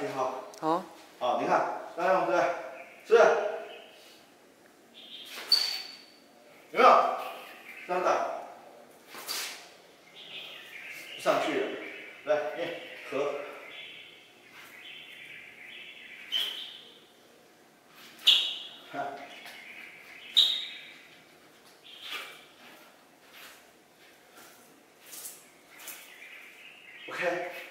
去哈。好。好，你看，来，同对，是，有没有？这样，上去，来，你合，看，OK。